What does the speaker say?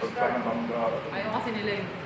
I was in 11.